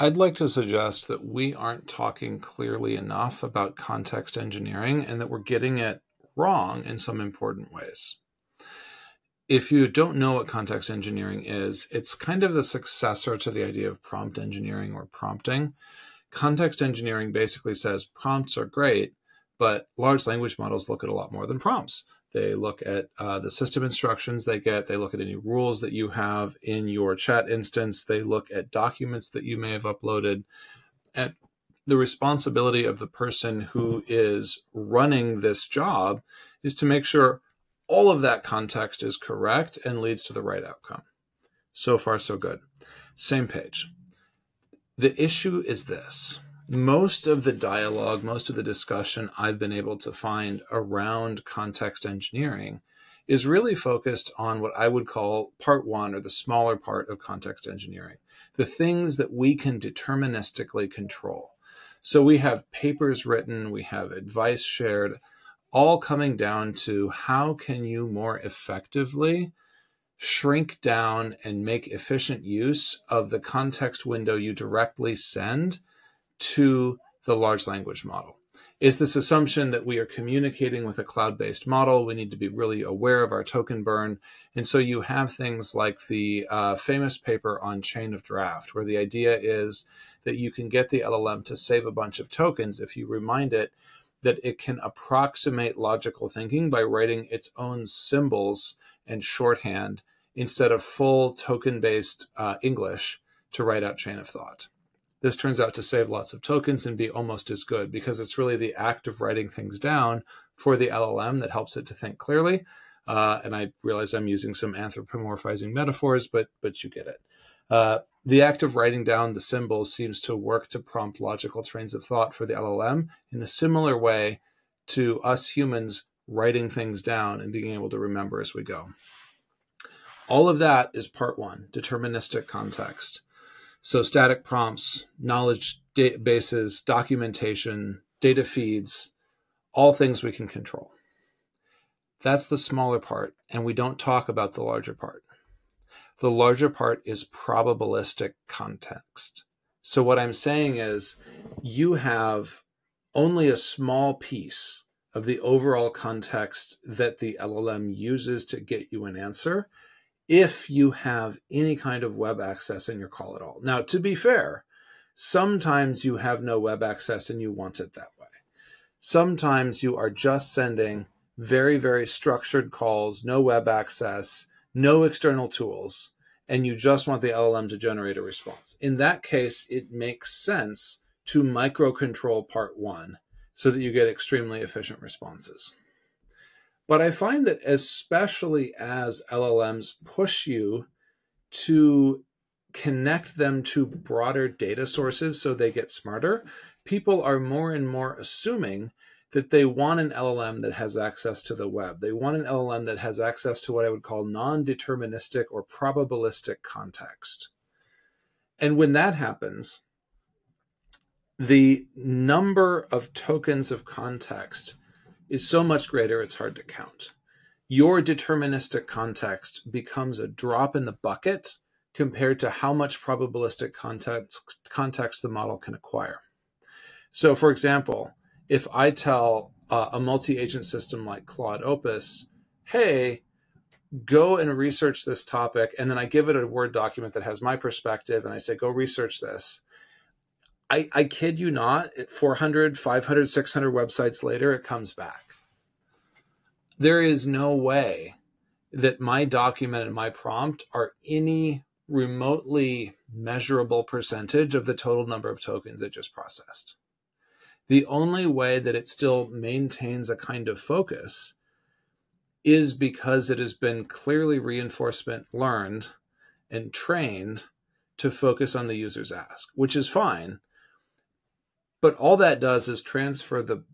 I'd like to suggest that we aren't talking clearly enough about context engineering and that we're getting it wrong in some important ways. If you don't know what context engineering is, it's kind of the successor to the idea of prompt engineering or prompting. Context engineering basically says prompts are great, but large language models look at a lot more than prompts. They look at uh, the system instructions they get. They look at any rules that you have in your chat instance. They look at documents that you may have uploaded. And the responsibility of the person who is running this job is to make sure all of that context is correct and leads to the right outcome. So far, so good. Same page. The issue is this most of the dialogue, most of the discussion I've been able to find around context engineering is really focused on what I would call part one or the smaller part of context engineering, the things that we can deterministically control. So we have papers written, we have advice shared, all coming down to how can you more effectively shrink down and make efficient use of the context window you directly send to the large language model is this assumption that we are communicating with a cloud based model. We need to be really aware of our token burn. And so you have things like the uh, famous paper on chain of draft, where the idea is that you can get the LLM to save a bunch of tokens if you remind it that it can approximate logical thinking by writing its own symbols and shorthand instead of full token based uh, English to write out chain of thought this turns out to save lots of tokens and be almost as good because it's really the act of writing things down for the LLM that helps it to think clearly. Uh, and I realize I'm using some anthropomorphizing metaphors, but but you get it. Uh, the act of writing down the symbols seems to work to prompt logical trains of thought for the LLM in a similar way to us humans writing things down and being able to remember as we go. All of that is part one, deterministic context. So static prompts, knowledge bases, documentation, data feeds, all things we can control. That's the smaller part, and we don't talk about the larger part. The larger part is probabilistic context. So, what I'm saying is, you have only a small piece of the overall context that the LLM uses to get you an answer if you have any kind of web access in your call at all. Now, to be fair, sometimes you have no web access and you want it that way. Sometimes you are just sending very, very structured calls, no web access, no external tools, and you just want the LLM to generate a response. In that case, it makes sense to microcontrol part one so that you get extremely efficient responses. But I find that especially as LLMs push you to connect them to broader data sources so they get smarter, people are more and more assuming that they want an LLM that has access to the web. They want an LLM that has access to what I would call non deterministic or probabilistic context. And when that happens, the number of tokens of context is so much greater it's hard to count. Your deterministic context becomes a drop in the bucket compared to how much probabilistic context, context the model can acquire. So, for example, if I tell uh, a multi agent system like Claude Opus, hey, go and research this topic, and then I give it a Word document that has my perspective, and I say, go research this. I, I kid you not, 400, 500, 600 websites later, it comes back. There is no way that my document and my prompt are any remotely measurable percentage of the total number of tokens it just processed. The only way that it still maintains a kind of focus is because it has been clearly reinforcement learned and trained to focus on the user's ask, which is fine. But all that does is transfer the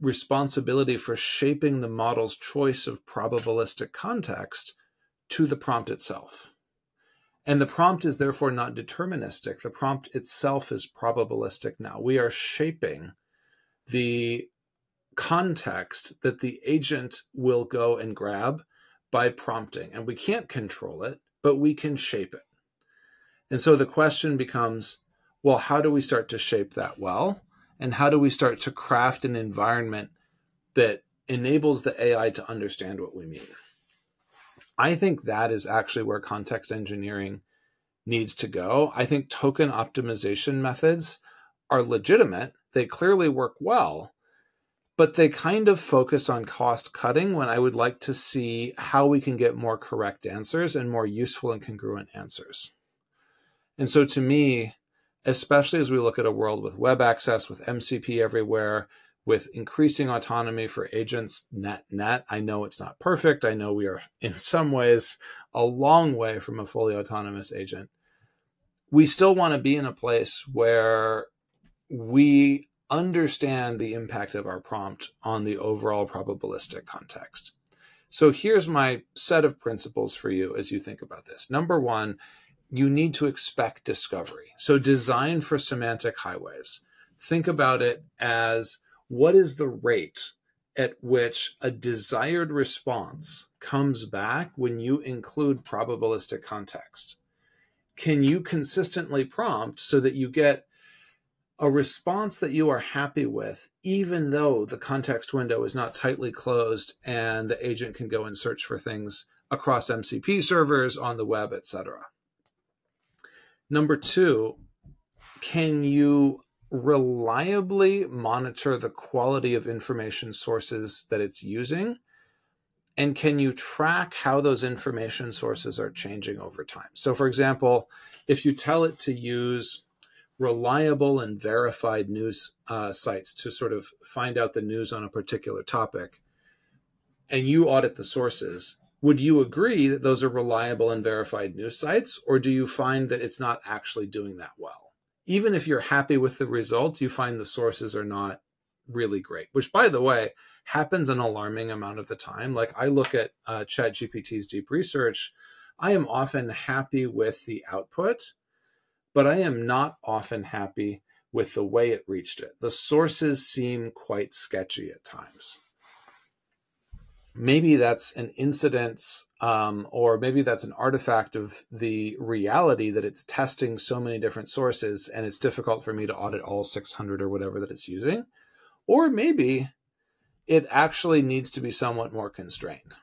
responsibility for shaping the model's choice of probabilistic context to the prompt itself. And the prompt is therefore not deterministic. The prompt itself is probabilistic now. We are shaping the context that the agent will go and grab by prompting. And we can't control it, but we can shape it. And so the question becomes well, how do we start to shape that well? And how do we start to craft an environment that enables the AI to understand what we mean? I think that is actually where context engineering needs to go. I think token optimization methods are legitimate, they clearly work well, but they kind of focus on cost cutting when I would like to see how we can get more correct answers and more useful and congruent answers. And so to me, especially as we look at a world with web access, with MCP everywhere, with increasing autonomy for agents net net. I know it's not perfect. I know we are in some ways a long way from a fully autonomous agent. We still want to be in a place where we understand the impact of our prompt on the overall probabilistic context. So here's my set of principles for you as you think about this. Number one, you need to expect discovery. So design for semantic highways. Think about it as what is the rate at which a desired response comes back when you include probabilistic context? Can you consistently prompt so that you get a response that you are happy with, even though the context window is not tightly closed and the agent can go and search for things across MCP servers on the web, etc. Number two, can you reliably monitor the quality of information sources that it's using? And can you track how those information sources are changing over time? So, for example, if you tell it to use reliable and verified news uh, sites to sort of find out the news on a particular topic, and you audit the sources, would you agree that those are reliable and verified news sites, or do you find that it's not actually doing that well? even if you're happy with the results, you find the sources are not really great, which by the way, happens an alarming amount of the time. Like I look at uh, ChatGPT's deep research, I am often happy with the output, but I am not often happy with the way it reached it. The sources seem quite sketchy at times maybe that's an incidence um, or maybe that's an artifact of the reality that it's testing so many different sources and it's difficult for me to audit all 600 or whatever that it's using. Or maybe it actually needs to be somewhat more constrained.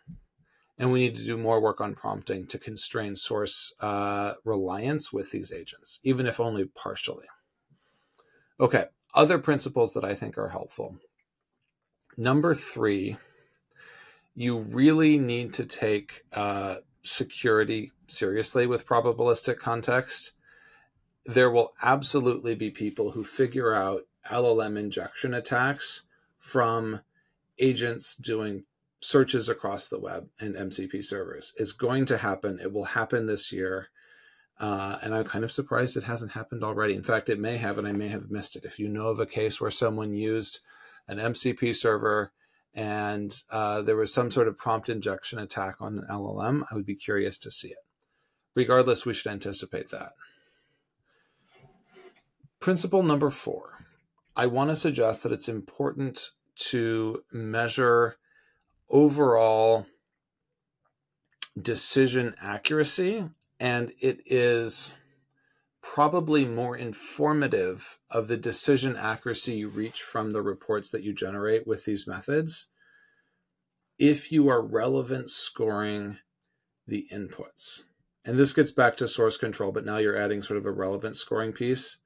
And we need to do more work on prompting to constrain source uh, reliance with these agents even if only partially. Okay other principles that i think are helpful. Number three you really need to take uh, security seriously with probabilistic context. There will absolutely be people who figure out LLM injection attacks from agents doing searches across the web and MCP servers. It's going to happen. It will happen this year. Uh, and I'm kind of surprised it hasn't happened already. In fact, it may have, and I may have missed it. If you know of a case where someone used an MCP server and uh, there was some sort of prompt injection attack on an LLM, I would be curious to see it. Regardless, we should anticipate that. Principle number four I want to suggest that it's important to measure overall decision accuracy, and it is probably more informative of the decision accuracy you reach from the reports that you generate with these methods if you are relevant scoring the inputs. And this gets back to source control, but now you're adding sort of a relevant scoring piece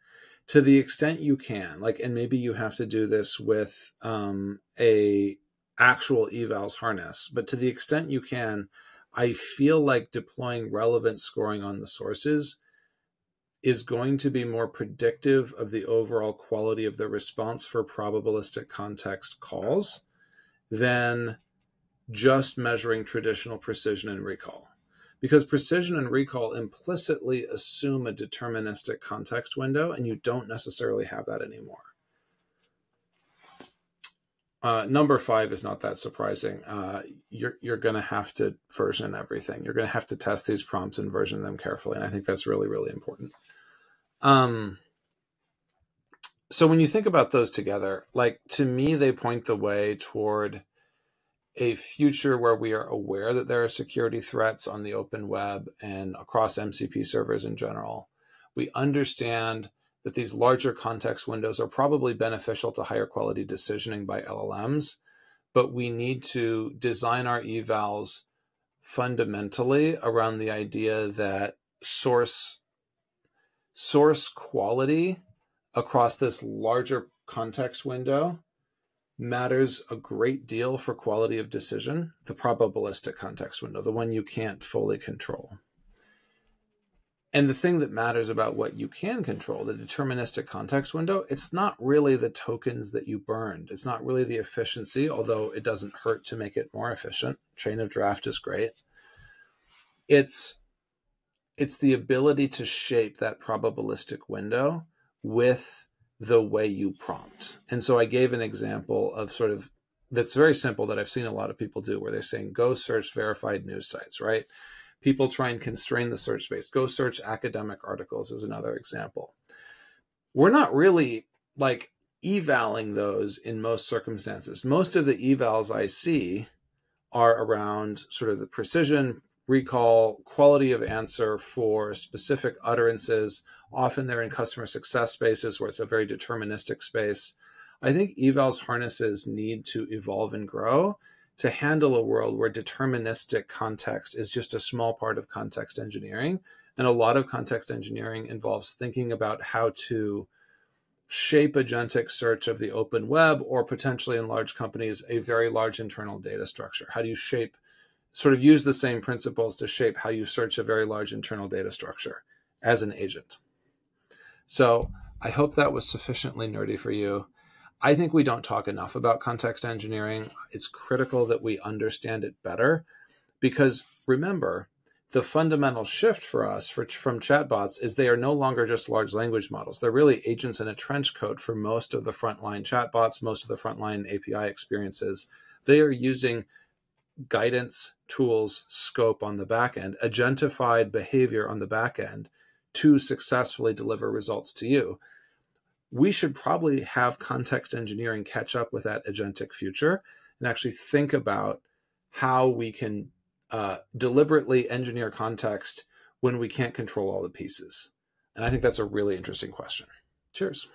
to the extent you can. Like, and maybe you have to do this with um, a actual evals harness, but to the extent you can, I feel like deploying relevant scoring on the sources is going to be more predictive of the overall quality of the response for probabilistic context calls than just measuring traditional precision and recall. Because precision and recall implicitly assume a deterministic context window, and you don't necessarily have that anymore. Uh, number five is not that surprising. Uh, you're you're going to have to version everything. You're going to have to test these prompts and version them carefully, and I think that's really really important. Um, so when you think about those together, like to me, they point the way toward a future where we are aware that there are security threats on the open web and across MCP servers in general. We understand that these larger context windows are probably beneficial to higher quality decisioning by LLMs, but we need to design our evals fundamentally around the idea that source source quality across this larger context window matters a great deal for quality of decision, the probabilistic context window, the one you can't fully control. And the thing that matters about what you can control, the deterministic context window, it's not really the tokens that you burned. It's not really the efficiency, although it doesn't hurt to make it more efficient. Chain of draft is great. It's it's the ability to shape that probabilistic window with the way you prompt. And so I gave an example of sort of that's very simple that I've seen a lot of people do where they're saying go search verified news sites, right? People try and constrain the search space. Go search academic articles is another example. We're not really like evaling those in most circumstances. Most of the evals I see are around sort of the precision, recall, quality of answer for specific utterances. Often they're in customer success spaces where it's a very deterministic space. I think evals harnesses need to evolve and grow to handle a world where deterministic context is just a small part of context engineering. And a lot of context engineering involves thinking about how to shape agentic search of the open web or potentially in large companies a very large internal data structure. How do you shape, sort of use the same principles to shape how you search a very large internal data structure as an agent? So I hope that was sufficiently nerdy for you. I think we don't talk enough about context engineering. It's critical that we understand it better because remember, the fundamental shift for us for, from chatbots is they are no longer just large language models. They're really agents in a trench coat for most of the frontline chatbots, most of the frontline API experiences. They are using guidance, tools, scope on the back end, agentified behavior on the back end to successfully deliver results to you we should probably have context engineering catch up with that agentic future and actually think about how we can uh, deliberately engineer context when we can't control all the pieces. And I think that's a really interesting question. Cheers.